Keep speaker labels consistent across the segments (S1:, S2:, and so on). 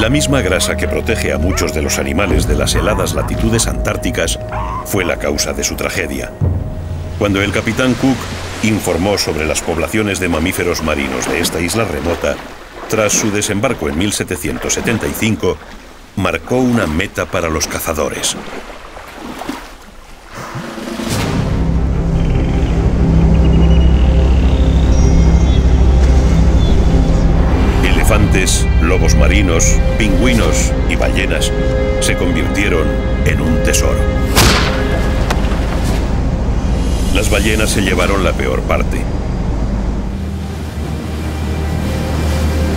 S1: La misma grasa que protege a muchos de los animales de las heladas latitudes antárticas fue la causa de su tragedia. Cuando el capitán Cook informó sobre las poblaciones de mamíferos marinos de esta isla remota, tras su desembarco en 1775, marcó una meta para los cazadores. Lobos marinos, pingüinos y ballenas se convirtieron en un tesoro. Las ballenas se llevaron la peor parte.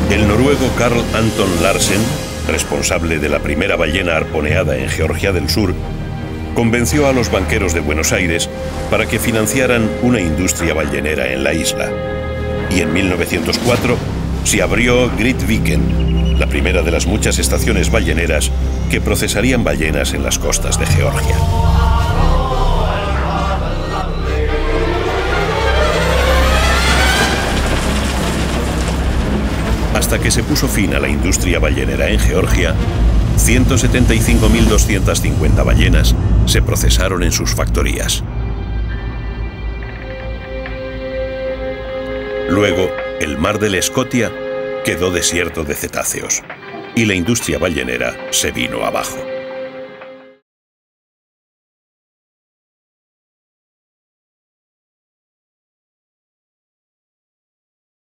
S1: El noruego Carl Anton Larsen, responsable de la primera ballena arponeada en Georgia del Sur, convenció a los banqueros de Buenos Aires para que financiaran una industria ballenera en la isla. Y en 1904 se abrió Grytviken, la primera de las muchas estaciones balleneras que procesarían ballenas en las costas de Georgia. Hasta que se puso fin a la industria ballenera en Georgia, 175.250 ballenas se procesaron en sus factorías. Luego, el mar de la Escotia quedó desierto de cetáceos y la industria ballenera se vino abajo.